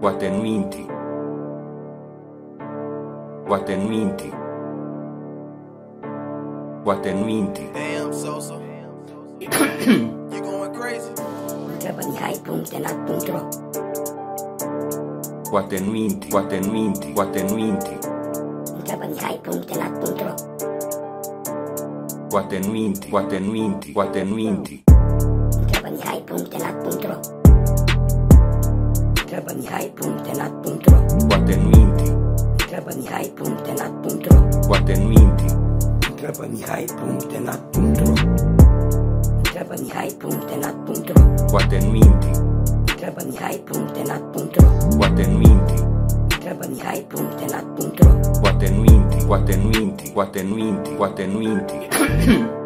Poate în minti. Poate în minti. Poate în minti. Damn, Sosa. you going crazy? Întreabă Mihai.nat.ro Poate în minti. Poate în minti. Poate în minti. Întreabă Mihai.nat.ro Poate în minti. Poate în minti. Poate în minti. Întreabă Mihai.nat.ro Întreabă Mihai.nat.ro Poate în minti. Întreabă Mihai.nat.ro Poate în minti. Întreabă Mihai.nat.ro Întreabă Mihai.nat.ro Poate în minti. Întreabă Mihai.nat.ro Poate în minti. Întreabă Mihai.nat.ro Poate în minti. Poate în minti. Poate în minti. Poate în minti.